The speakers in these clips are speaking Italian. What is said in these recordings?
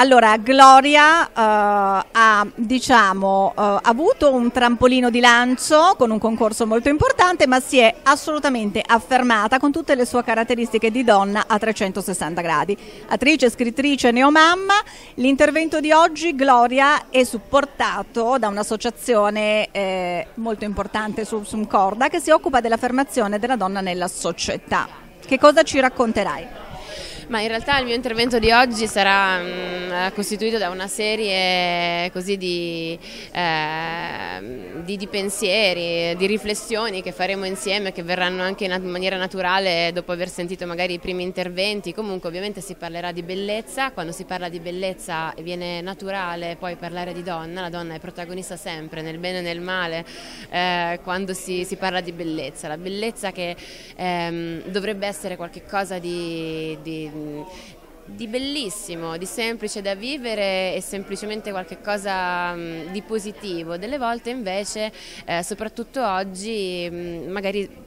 Allora, Gloria eh, ha diciamo, eh, avuto un trampolino di lancio con un concorso molto importante, ma si è assolutamente affermata con tutte le sue caratteristiche di donna a 360 gradi. Attrice, scrittrice, neomamma, l'intervento di oggi, Gloria, è supportato da un'associazione eh, molto importante, Corda, che si occupa dell'affermazione della donna nella società. Che cosa ci racconterai? Ma in realtà il mio intervento di oggi sarà mh, mm, costituito da una serie di, eh, di, di, pensieri, di riflessioni che faremo insieme, che verranno anche in maniera naturale dopo aver sentito magari i primi interventi. Comunque ovviamente si parlerà di bellezza, quando si parla di bellezza viene naturale poi parlare di donna, la donna è protagonista sempre nel bene e nel male eh, quando si, si, parla di bellezza. La bellezza che ehm, dovrebbe essere qualcosa di, di di bellissimo, di semplice da vivere e semplicemente qualcosa di positivo. Delle volte invece, eh, soprattutto oggi, magari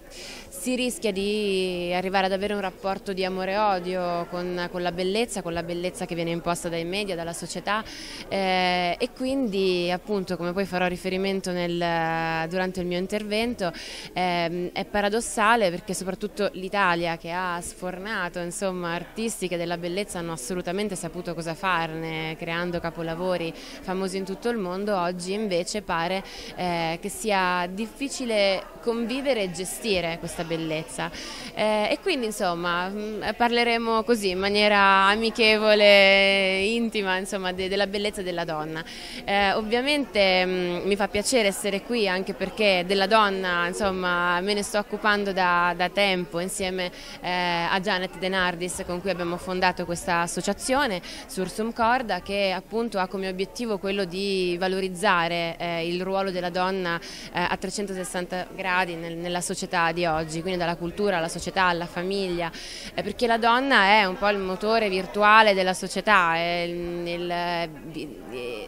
si rischia di arrivare ad avere un rapporto di amore e odio con, con, la bellezza, con la bellezza che viene imposta dai media, dalla società. Eh, e quindi appunto come poi farò riferimento nel, durante il mio intervento eh, è paradossale perché soprattutto l'Italia che ha sfornato insomma, artisti che della bellezza hanno assolutamente saputo cosa farne creando capolavori famosi in tutto il mondo. Oggi invece pare eh, che sia difficile convivere e gestire questa bellezza bellezza. Eh, e quindi insomma mm, parleremo così in maniera amichevole, intima insomma, de della bellezza della donna. Eh, ovviamente mh, mm, mi fa piacere essere qui anche perché della donna insomma, me ne sto occupando da, da tempo insieme eh, a Janet Denardis con cui abbiamo fondato questa associazione Sursum Corda che appunto ha come obiettivo quello di valorizzare eh, il ruolo della donna eh, a 360 gradi nel, nella società di oggi quindi dalla cultura alla società, alla famiglia, eh, perché la donna è un po' il motore virtuale della società, è, il,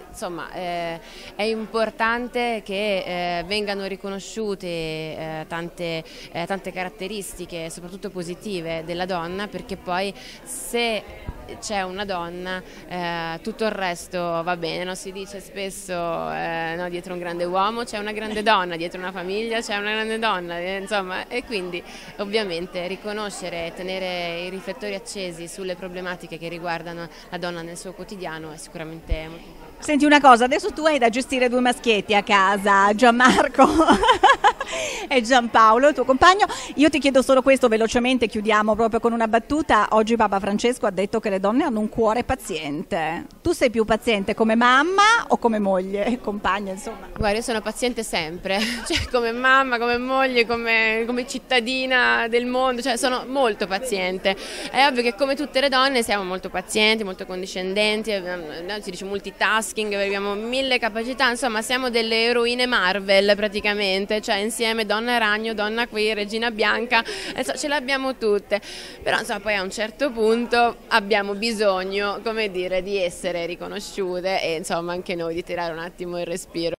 insomma, eh, è importante che eh, vengano riconosciute tante, tante caratteristiche, soprattutto positive, della donna, perché poi se c'è una donna, eh, tutto il resto va bene, no? si dice spesso eh, no, dietro un grande uomo c'è una grande donna, dietro una famiglia c'è una grande donna, eh, insomma, e quindi ovviamente riconoscere e tenere i riflettori accesi sulle problematiche che riguardano la donna nel suo quotidiano è sicuramente molto importante. Senti una cosa, adesso tu hai da gestire due maschietti a casa, Gianmarco e Giampaolo, il tuo compagno. Io ti chiedo solo questo velocemente, chiudiamo proprio con una battuta. Oggi Papa Francesco ha detto che le donne hanno un cuore paziente. Tu sei più paziente come mamma o come moglie, compagna insomma? Guarda, io sono paziente sempre, cioè come mamma, come moglie, come, come cittadina del mondo, cioè sono molto paziente. È ovvio che come tutte le donne siamo molto pazienti, molto condiscendenti, eh, si dice multitasking, abbiamo mille capacità, insomma siamo delle eroine Marvel praticamente, cioè insieme donna ragno, donna qui, regina bianca, insomma, ce le abbiamo tutte, però insomma poi a un certo punto abbiamo bisogno, come dire, di essere riconosciute e insomma anche noi di tirare un attimo il respiro.